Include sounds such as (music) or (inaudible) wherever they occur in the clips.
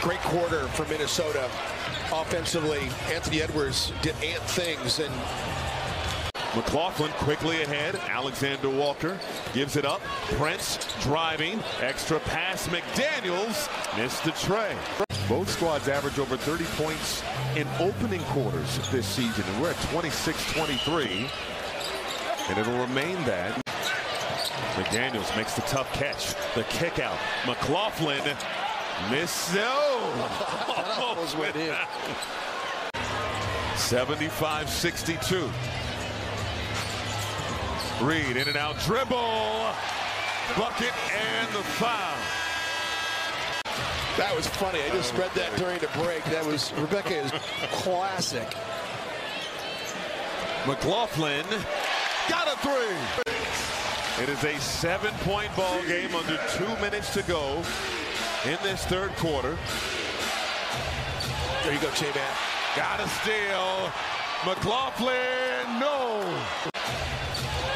Great quarter for Minnesota. Offensively, Anthony Edwards did ant things and McLaughlin quickly ahead. Alexander Walker gives it up. Prince driving. Extra pass. McDaniels missed the trey. Both squads average over 30 points in opening quarters this season, and we're at 26-23, and it'll remain that. McDaniels makes the tough catch. The kick out. McLaughlin missed. Oh! (laughs) went in. 75-62. Reid in and out dribble. Bucket and the foul. That was funny. I just read that during the break. That was Rebecca is classic. McLaughlin got a three. It is a seven-point ball game under two minutes to go in this third quarter. There you go, J-Man. Got a steal. McLaughlin, no.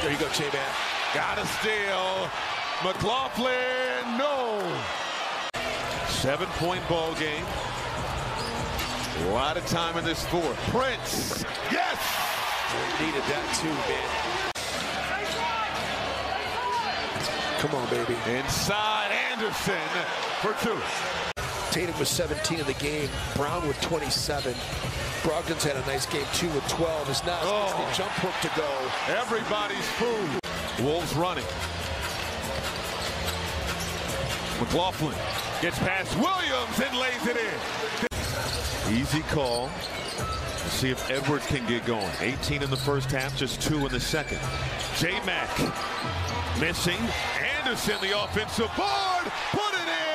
There you go, J-Man. Got a steal. McLaughlin, no. Seven-point ball game. A lot of time in this fourth. Prince, yes! Needed that too, man. Come on, baby. Inside Anderson for two. Tatum was 17 in the game. Brown with 27. Brogdon's had a nice game too with 12. Is now Oh. the jump hook to go. Everybody's food. Wolves running. McLaughlin gets past Williams and lays it in. Easy call. Let's see if Edwards can get going. 18 in the first half, just two in the second. J-Mac missing. Anderson, the offensive board, put it in.